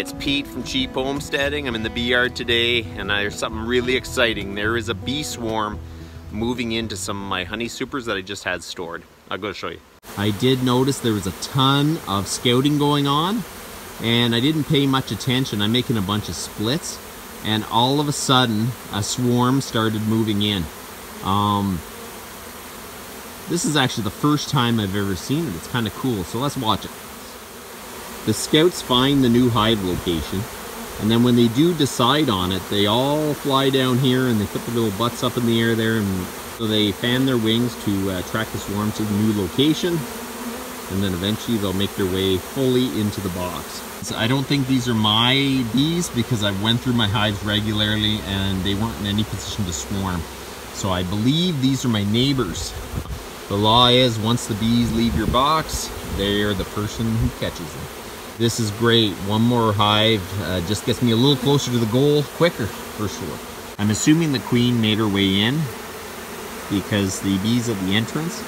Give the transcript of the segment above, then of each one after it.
Cheap Homesteading. I'm in the bee yard today and there's something really exciting. There is a bee swarm moving into some of my honey supers that I just had stored. I'll go show you. I did notice there was a ton of scouting going on and I didn't pay much attention. I'm making a bunch of splits and all of a sudden a swarm started moving in. Um, this is actually the first time I've ever seen it. It's kind of cool, so let's watch it. The scouts find the new hive location and then when they do decide on it, they all fly down here and they put their little butts up in the air there and so they fan their wings to uh, track the swarm to the new location and then eventually they'll make their way fully into the box. So I don't think these are my bees because I went through my hives regularly and they weren't in any position to swarm. So I believe these are my neighbors. The law is once the bees leave your box, they're the person who catches them. This is great. One more hive uh, just gets me a little closer to the goal quicker, for sure. I'm assuming the queen made her way in because the bees at the entrance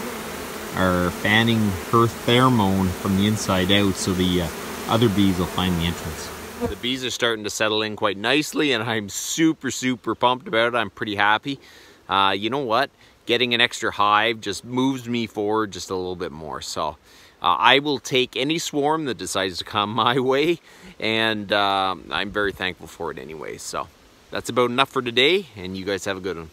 are fanning her pheromone from the inside out so the uh, other bees will find the entrance. The bees are starting to settle in quite nicely and I'm super, super pumped about it. I'm pretty happy. Uh, you know what? Getting an extra hive just moves me forward just a little bit more. So uh, I will take any swarm that decides to come my way, and uh, I'm very thankful for it anyway. So that's about enough for today, and you guys have a good one.